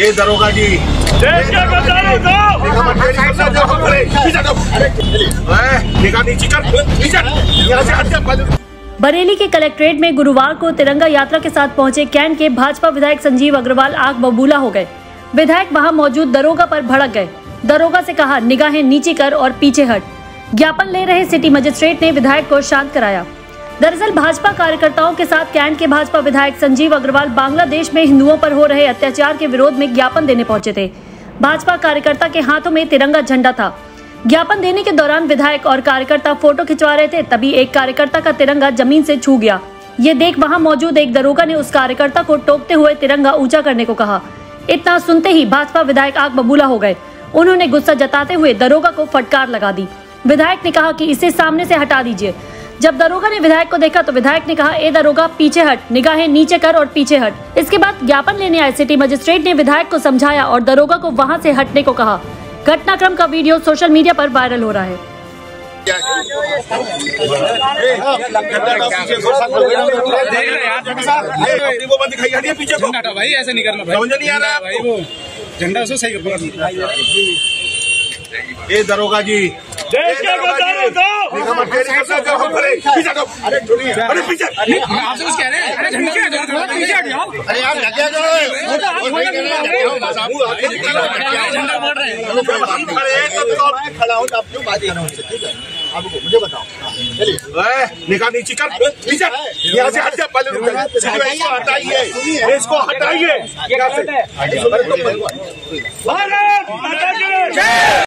ए दरोगा जी। देश के जा बाजू। बरेली के कलेक्ट्रेट में गुरुवार को तिरंगा यात्रा के साथ पहुँचे कैंट के भाजपा विधायक संजीव अग्रवाल आग बबूला हो गए। विधायक वहाँ मौजूद दरोगा पर भड़क गए। दरोगा से कहा निगाहें नीचे कर और पीछे हट। ज्ञापन ले रहे सिटी मजिस्ट्रेट ने विधायक को शांत कराया। दरअसल भाजपा कार्यकर्ताओं के साथ कैंट के भाजपा विधायक संजीव अग्रवाल बांग्लादेश में हिंदुओं पर हो रहे अत्याचार के विरोध में ज्ञापन देने पहुँचे थे। भाजपा कार्यकर्ता के हाथों में तिरंगा झंडा था। ज्ञापन देने के दौरान विधायक और कार्यकर्ता फ़ोटो खिंचवा रहे थे, तभी एक कार्यकर्ता का तिरंगा ज़मीन से छू गया। ये देख वहाँ मौजूद एक दरोगा ने उस कार्यकर्ता को टोकते हुए तिरंगा ऊँचा करने को कहा। इतना सुनते ही भाजपा विधायक आग बबूला हो गए। उन्होंने गुस्सा जताते हुए दरोगा को फटकार लगा दी। विधायक ने कहा कि इसे सामने से हटा दीजिए। जब दरोगा ने विधायक को देखा तो विधायक ने कहा ए दरोगा पीछे हट निगाहें नीचे कर और पीछे हट। इसके बाद ज्ञापन लेने आए सिटी मजिस्ट्रेट ने विधायक को समझाया और दरोगा को वहाँ ऐसी हटने को कहा। घटनाक्रम का वीडियो सोशल मीडिया आरोप वायरल हो रहा है। झंडा हटा भाई ऐसे नहीं करना भाई समझ नहीं आ रहा भाई वो झंडा उसको सही कर ए दरोगा जी देश के अरे अरे पीछे। आपसे कुछ कह रहे हैं अरे हो? पीछे अरे आप लगे झंडा रहे हैं। खड़े हैं तो हूँ आप क्यों बात ठीक है। आपको मुझे बताओ। चलिए। नीची कर पीछे। यहाँ से हट जा पहले रुक जा। इसको हटाइए। इसको हटाइए। भारत माता की